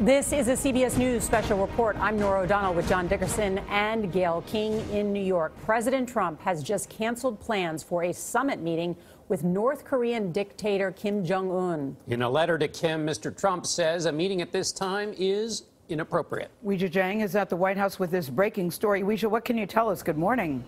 This is a CBS News special report. I'm Norah O'Donnell with John Dickerson and Gayle King in New York. President Trump has just canceled plans for a summit meeting with North Korean dictator Kim Jong un. In a letter to Kim, Mr. Trump says a meeting at this time is inappropriate. Weijia Jiang is at the White House with this breaking story. Weijia, what can you tell us? Good morning.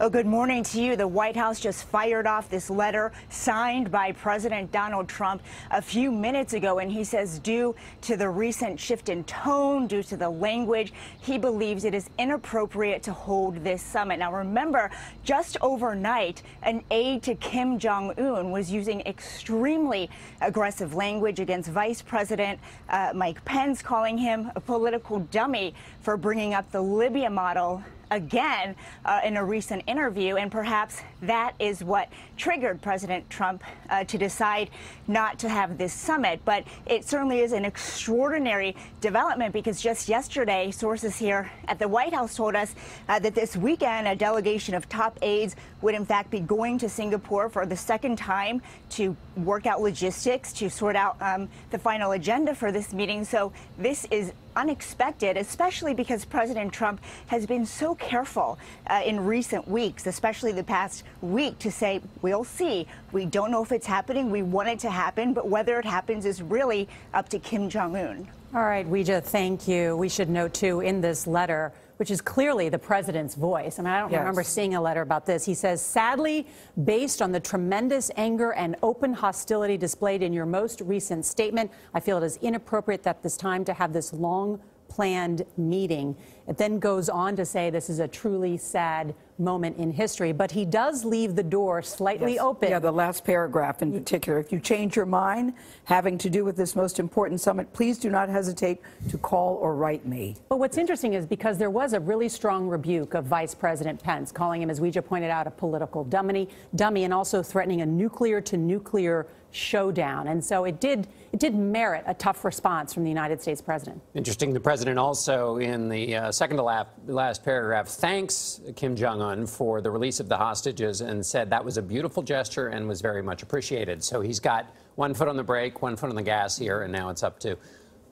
Oh, good morning to you. The White House just fired off this letter signed by President Donald Trump a few minutes ago, and he says due to the recent shift in tone, due to the language, he believes it is inappropriate to hold this summit. Now, remember, just overnight, an aide to Kim Jong-un was using extremely aggressive language against Vice President uh, Mike Pence, calling him a political dummy for bringing up the Libya model again uh, in a recent interview, and perhaps that is what triggered President Trump uh, to decide not to have this summit. But it certainly is an extraordinary development because just yesterday, sources here at the White House told us uh, that this weekend a delegation of top aides would in fact be going to Singapore for the second time to work out logistics, to sort out um, the final agenda for this meeting. So this is unexpected, especially because President Trump has been so careful uh, in recent weeks, especially the past week, to say, we'll see. We don't know if it's happening. We want it to happen, but whether it happens is really up to Kim Jong un. All right, Weijia, thank you. We should note, too, in this letter, which is clearly the president's voice. I mean, I don't yes. remember seeing a letter about this. He says, sadly, based on the tremendous anger and open hostility displayed in your most recent statement, I feel it is inappropriate at this time to have this long planned meeting. It then goes on to say this is a truly sad moment in history, but he does leave the door slightly yes. open. Yeah, the last paragraph in particular. If you change your mind having to do with this most important summit, please do not hesitate to call or write me. But what's interesting is because there was a really strong rebuke of Vice President Pence, calling him, as we just pointed out, a political dummy, dummy, and also threatening a nuclear to nuclear showdown. And so it did it did merit a tough response from the United States president. Interesting. The president also, in the uh, second to last paragraph, thanks Kim Jong Un for the release of the hostages and said that was a beautiful gesture and was very much appreciated. So he's got one foot on the brake, one foot on the gas here, and now it's up to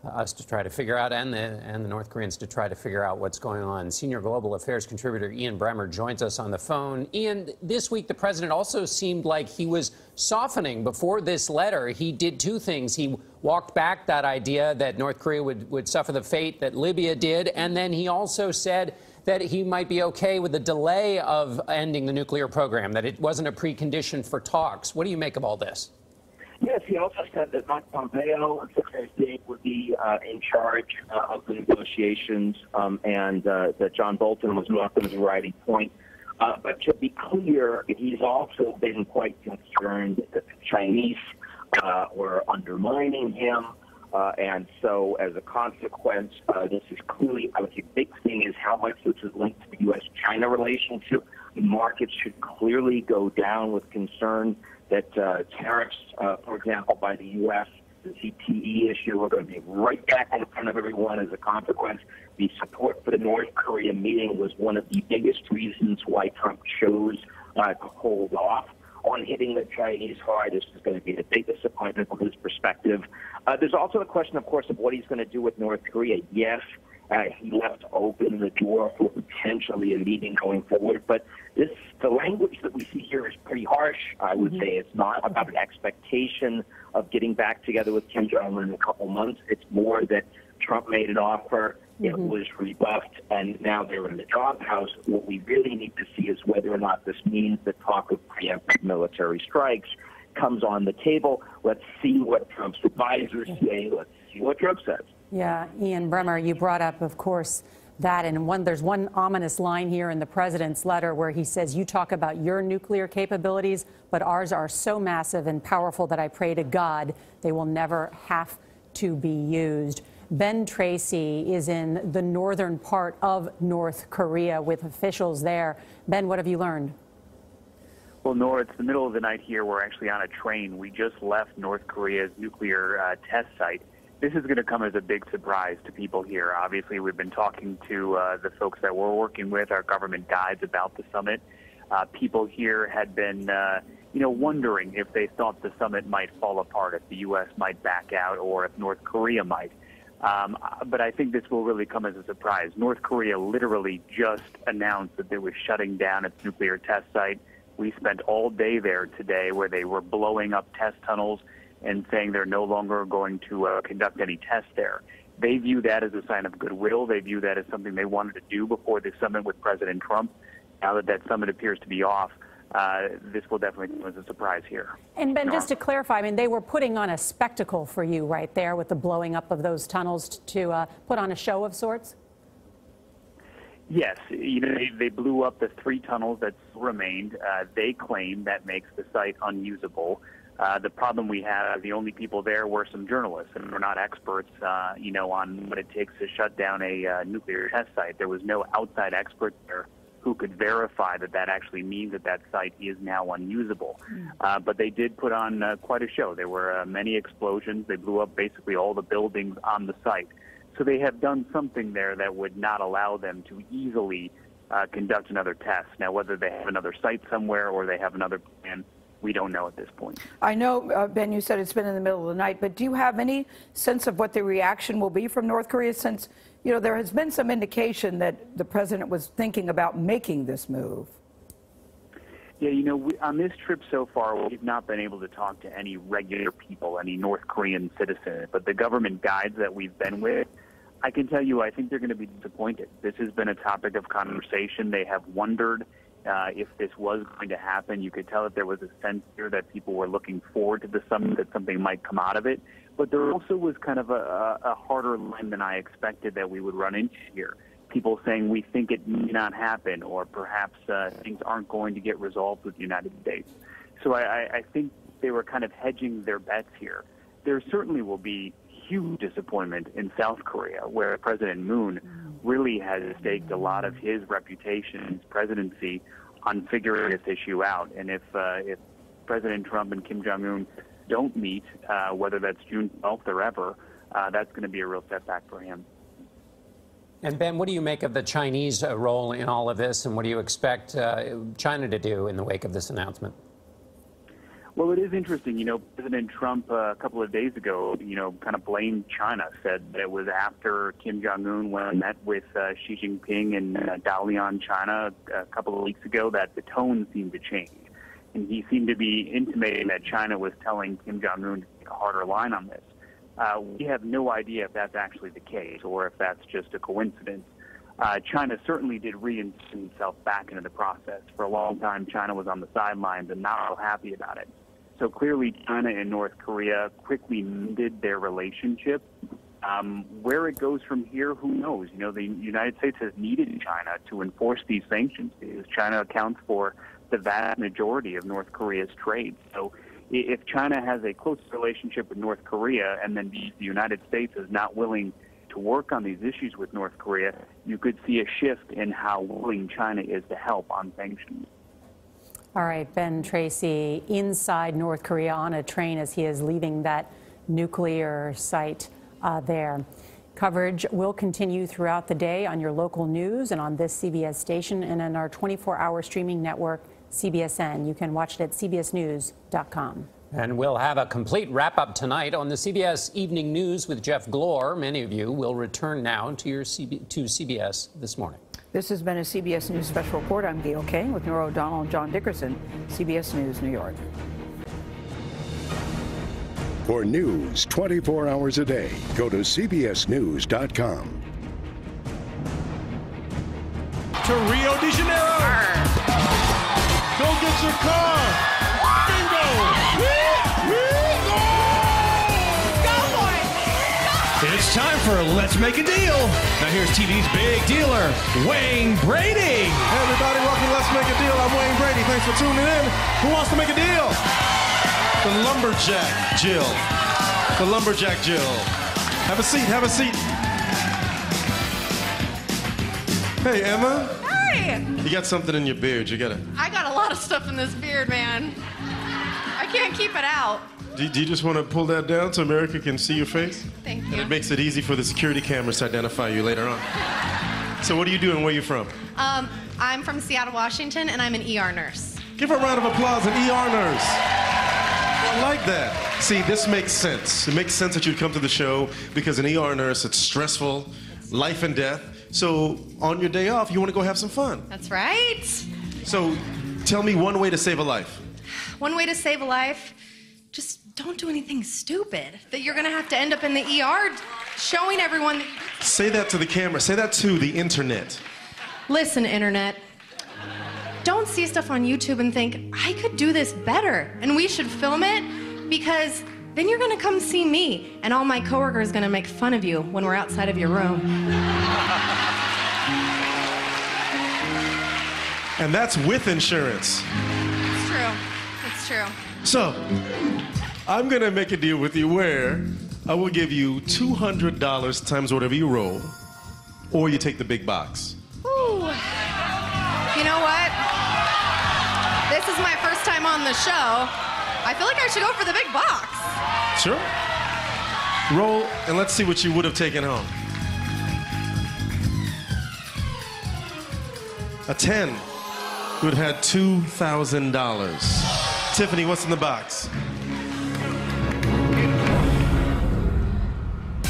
us to try to figure out, and the, and the North Koreans to try to figure out what's going on. Senior Global Affairs contributor Ian Bremmer joins us on the phone. Ian, this week the president also seemed like he was softening. Before this letter, he did two things. He walked back that idea that North Korea would, would suffer the fate that Libya did, and then he also said that he might be okay with the delay of ending the nuclear program, that it wasn't a precondition for talks. What do you make of all this? Yes, he also said that Mike Pompeo, Secretary of State, would be uh, in charge uh, of the negotiations, um, and uh, that John Bolton was not going to be writing point. Uh, but to be clear, he's also been quite concerned that the Chinese uh, were undermining him. Uh, and so, as a consequence, this is clearly, I would say, a big thing is how much this is linked to the U.S.-China relationship. The markets should clearly go down with concern that uh, tariffs, uh, for example, by the U.S., the ZTE issue, are going to be right back in front of everyone as a consequence. The support for the North Korea meeting was one of the biggest reasons why Trump chose uh, to hold off on hitting the Chinese hard. This is going to be the big disappointment from his perspective. Uh, there's also the question, of course, of what he's going to do with North Korea. Yes, uh, he left open the door for potentially a meeting going forward, but this the language that we see here is pretty harsh. I would mm-hmm. say it's not about an expectation of getting back together with Kim Jong Un in a couple months. It's more that Trump made an offer, mm-hmm. it was rebuffed, and now they're in the doghouse. What we really need to see is whether or not this means that talk of preemptive military strikes comes on the table. Let's see what Trump's advisors say. Let's see what Trump says. Yeah, Ian Bremmer, you brought up, of course, that. And one, there's one ominous line here in the president's letter where he says, You talk about your nuclear capabilities, but ours are so massive and powerful that I pray to God they will never have to be used. Ben Tracy is in the northern part of North Korea with officials there. Ben, what have you learned? Well, Norah, it's the middle of the night here. We're actually on a train. We just left North Korea's nuclear uh, test site this is going to come as a big surprise to people here. Obviously, we've been talking to uh, the folks that we're working with, our government guides about the summit. Uh, people here had been, uh, you know, wondering if they thought the summit might fall apart, if the U.S. might back out, or if North Korea might. Um, but I think this will really come as a surprise. North Korea literally just announced that they were shutting down its nuclear test site. We spent all day there today where they were blowing up test tunnels and saying they're no longer going to uh, conduct any tests there. They view that as a sign of goodwill. They view that as something they wanted to do before the summit with President Trump. Now that that summit appears to be off, uh, this will definitely come as a surprise here. And Ben, just to clarify, I mean, they were putting on a spectacle for you right there with the blowing up of those tunnels to uh, put on a show of sorts. Yes, you know they, they blew up the three tunnels that remained. Uh, they claim that makes the site unusable. Uh, the problem we had, the only people there were some journalists, and we're not experts, uh, you know, on what it takes to shut down a uh, nuclear test site. There was no outside expert there who could verify that that actually means that that site is now unusable. Uh, but they did put on uh, quite a show. There were uh, many explosions. They blew up basically all the buildings on the site. So they have done something there that would not allow them to easily uh, conduct another test. Now, whether they have another site somewhere or they have another plan, we don't know at this point. I know, uh, Ben, you said it's been in the middle of the night, but do you have any sense of what the reaction will be from North Korea since, you know, there has been some indication that the president was thinking about making this move? Yeah, you know, we, on this trip so far, we've not been able to talk to any regular people, any North Korean citizen, But the government guides that we've been with, I can tell you, I think they're going to be disappointed. This has been a topic of conversation. They have wondered uh, if this was going to happen. You could tell that there was a sense here that people were looking forward to the summit, that something might come out of it. But there also was kind of a, a harder line than I expected that we would run into here. People saying we think it may not happen, or perhaps uh, things aren't going to get resolved with the United States. So I, I think they were kind of hedging their bets here. There certainly will be huge disappointment in South Korea, where President Moon really has staked a lot of his reputation, his presidency, on figuring this issue out. And if uh, if President Trump and Kim Jong Un don't meet, uh, whether that's June 12th or ever, uh, that's going to be a real setback for him. And Ben, what do you make of the Chinese uh, role in all of this, and what do you expect uh, China to do in the wake of this announcement? Well, it is interesting. You know, President Trump uh, a couple of days ago, you know, kind of blamed China, said that it was after Kim Jong Un went and met with uh, Xi Jinping in uh, Dalian, China, a couple of weeks ago, that the tone seemed to change. And he seemed to be intimating that China was telling Kim Jong Un to take a harder line on this. Uh, we have no idea if that's actually the case or if that's just a coincidence. Uh, China certainly did reinsert itself back into the process. For a long time, China was on the sidelines and not real happy about it. So clearly, China and North Korea quickly mended their relationship. Um, where it goes from here, who knows? You know, the United States has needed China to enforce these sanctions because China accounts for the vast majority of North Korea's trade. So if China has a close relationship with North Korea and then the United States is not willing to work on these issues with North Korea, you could see a shift in how willing China is to help on sanctions. All right, Ben Tracy inside North Korea on a train as he is leaving that nuclear site uh, there. Coverage will continue throughout the day on your local news and on this CBS station and on our 24 hour streaming network, CBSN. You can watch it at cbsnews.com. And we'll have a complete wrap up tonight on the CBS Evening News with Jeff Glor. Many of you will return now to your CB, to CBS this morning. This has been a CBS News special report. I'm Gayle King with Norah O'Donnell and John Dickerson, CBS News, New York. For news 24 hours a day, go to CBSNews.com. To Rio de Janeiro. Go get your car. For Let's Make a Deal. Now here's TV's big dealer, Wayne Brady. Hey everybody, welcome to Let's Make a Deal. I'm Wayne Brady. Thanks for tuning in. Who wants to make a deal? The Lumberjack Jill. The Lumberjack Jill. Have a seat, have a seat. Hey Emma. Hi. You got something in your beard. You got it. I got a lot of stuff in this beard, man. I can't keep it out. Do, do you just want to pull that down so America can see your face? Thank And you. it makes it easy for the security cameras to identify you later on. So what are you doing? Where are you from? Um, I'm from Seattle, Washington, and I'm an ER nurse. Give her a round of applause, an ER nurse. I like that. See, this makes sense. It makes sense that you'd come to the show because an ER nurse, it's stressful, life and death. So on your day off, you want to go have some fun. That's right. So tell me one way to save a life. One way to save a life just don't do anything stupid that you're going to have to end up in the ER showing everyone that Say that to the camera. Say that to the internet. Listen, internet. Don't see stuff on YouTube and think, I could do this better and we should film it because then you're gonna come see me and all my coworkers gonna make fun of you when we're outside of your room. And that's with insurance. It's true. It's true. So, I'm gonna make a deal with you where I will give you $200 times whatever you roll, or you take the big box. Ooh. You know what? This is my first time on the show. I feel like I should go for the big box. Sure. Roll, and let's see what you would have taken home. A 10. Would have had $2,000. Tiffany, what's in the box?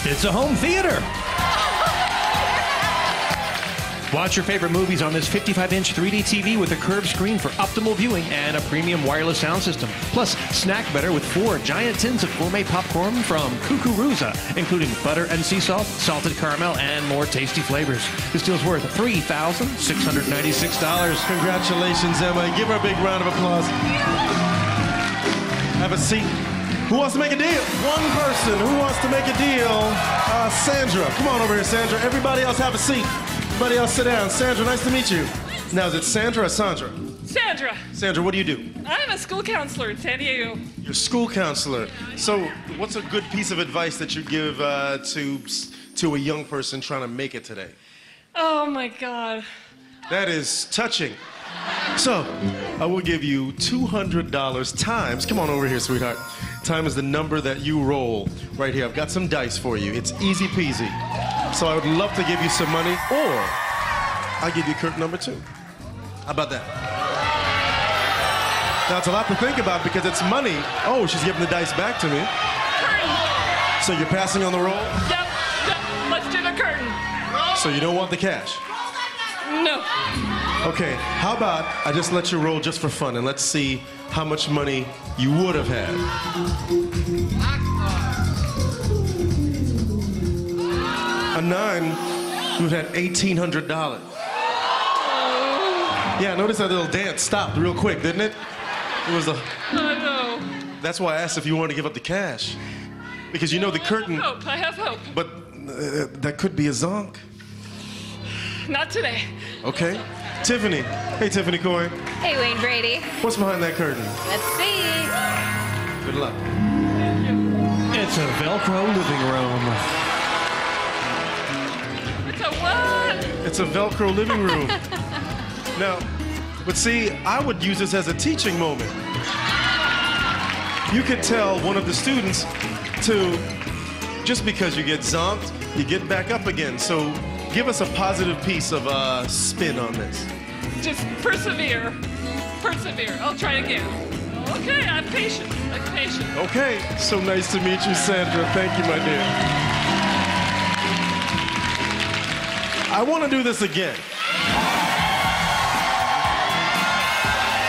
It's a home theater. Watch your favorite movies on this 55-inch 3D TV with a curved screen for optimal viewing and a premium wireless sound system. Plus, snack better with four giant tins of gourmet popcorn from Kukuruza, including butter and sea salt, salted caramel, and more tasty flavors. This deal's worth $3,696. Congratulations, Emma. Give her a big round of applause. Have a seat. Who wants to make a deal? One person. Who wants to make a deal? Uh, Sandra. Come on over here, Sandra. Everybody else have a seat. Everybody else sit down. Sandra, nice to meet you. Now, is it Sandra or Sandra? Sandra, Sandra, what do you do? I'm a school counselor in San Diego. You're a school counselor. So, what's a good piece of advice that you give uh, to to a young person trying to make it today? Oh my God. That is touching. So, I will give you $200 times, come on over here, sweetheart, times the number that you roll right here. I've got some dice for you. It's easy peasy. So, I would love to give you some money, or I'll give you curtain number two. How about that? Now, it's a lot to think about because it's money. Oh, she's giving the dice back to me. Curtain. So, you're passing on the roll? Yep, yep. Let's do the curtain. So, you don't want the cash? No. Okay, how about I just let you roll just for fun and let's see how much money you would have had. A nine, you would have had $1,800. Yeah, notice that little dance stopped real quick, didn't it? It was a. I know. That's why I asked if you wanted to give up the cash. Because you know the curtain, Hope. I have hope. but uh, that could be a zonk. Not today. Okay. Tiffany. Hey, Tiffany Coy. Hey, Wayne Brady. What's behind that curtain? Let's see. Good luck. It's a Velcro living room. It's a what? It's a Velcro living room. now, but see, I would use this as a teaching moment. You could tell one of the students to, just because you get zonked, you get back up again. So give us a positive piece of uh, spin on this. Just persevere. Persevere. I'll try again. Okay, I'm patient. I'm patient. Okay, so nice to meet you, Sandra. Thank you, my dear. I want to do this again.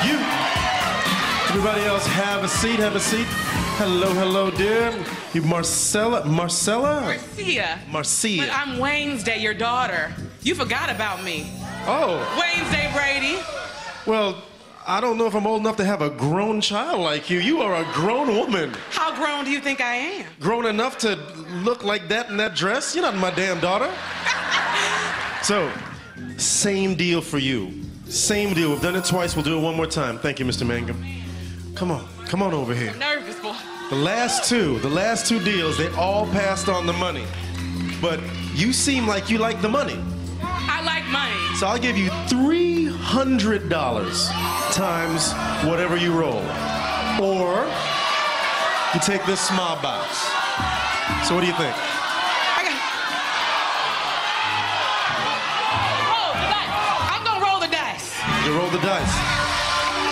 You, everybody else, have a seat, have a seat. Hello, hello, dear. You, Marcella, Marcella? Marcia. Marcia. But I'm Wayne's day, your daughter. You forgot about me. Oh, Wednesday, Brady. well, I don't know if I'm old enough to have a grown child like you. You are a grown woman. How grown do you think I am? Grown enough to look like that in that dress? You're not my damn daughter. So, same deal for you. Same deal. We've done it twice. We'll do it one more time. Thank you, Mr. Mangum. Come on. Come on over here. Nervous boy. The last two, the last two deals, they all passed on the money. But you seem like you like the money. I like money. So I'll give you $300 times whatever you roll. Or you take this small box. So what do you think? Roll the dice. I'm gonna roll the dice. You roll the dice.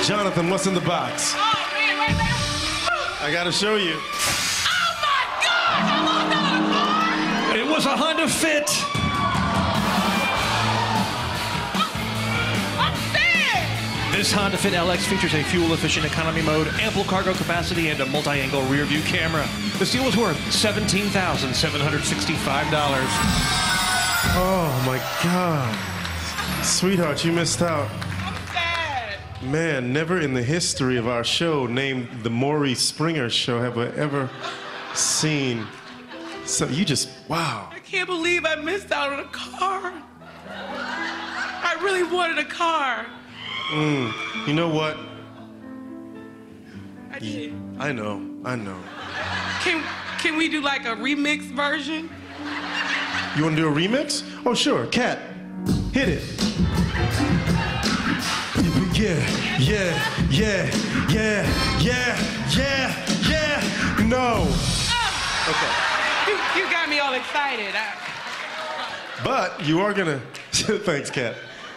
Jonathan, what's in the box? Oh, man, right there. I gotta show you. Oh my God! I lost out of car! It was a Honda Fit. Dead! This Honda Fit LX features a fuel-efficient economy mode, ample cargo capacity, and a multi-angle rear-view camera. This deal was worth $17,765. Oh my God. Sweetheart, you missed out. Man, never in the history of our show, named the Maury Springer Show, have I ever seen. So you just, wow. I can't believe I missed out on a car. I really wanted a car. Mm, you know what? I did. I know, I know. Can can we do like a remix version? You want to do a remix? Oh, sure. Cat, hit it. Yeah, yeah, yeah, yeah, yeah, yeah, yeah. No. Okay. You, you got me all excited. I, But you are gonna. Thanks, Cat.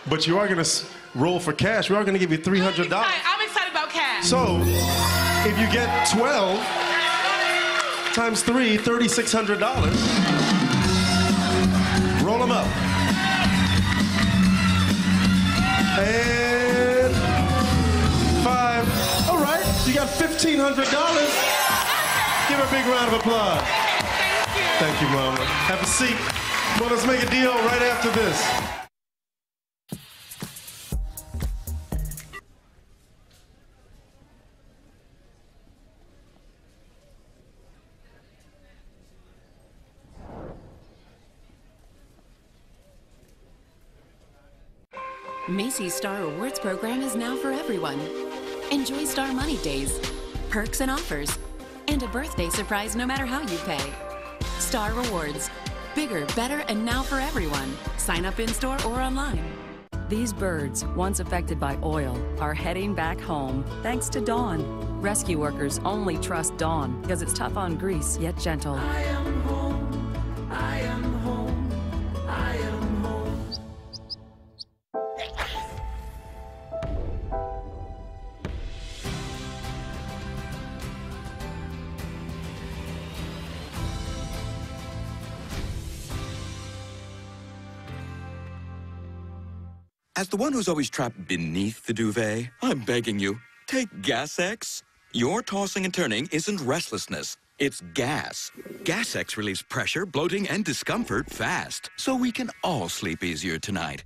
But you are gonna roll for cash. We are gonna give you three hundred dollars. I'm excited about cash. So, if you get 12 times 3, $3,600. Roll them up. And five. All right, you got $1,500. Give a big round of applause. Thank you, Mama. Have a seat. Well, let's make a deal right after this. Macy's Star Rewards program is now for everyone. Enjoy Star Money Days, perks and offers, and a birthday surprise no matter how you pay. Star Rewards. Bigger, better, and now for everyone. Sign up in store or online. These birds, once affected by oil, are heading back home thanks to Dawn. Rescue workers only trust Dawn because it's tough on grease yet gentle. As the one who's always trapped beneath the duvet, I'm begging you, take Gas X. Your tossing and turning isn't restlessness, it's gas. Gas X relieves pressure, bloating, and discomfort fast, so we can all sleep easier tonight.